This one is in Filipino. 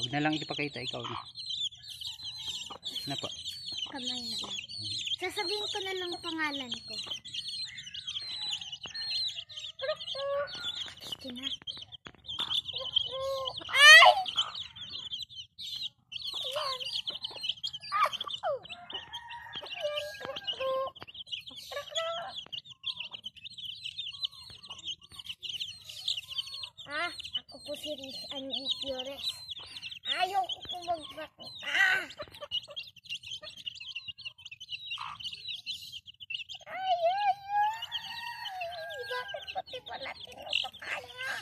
Huwag na lang ipakita ikaw na. Na po. Kamay na. Sasabihin ko na lang pangalan ko. Gusto na. Ay! Ah, ako po si Riz Flores. Ayaw ko po magpakita. Ay, ay, ay! Bakit pati pala tinutukan niya?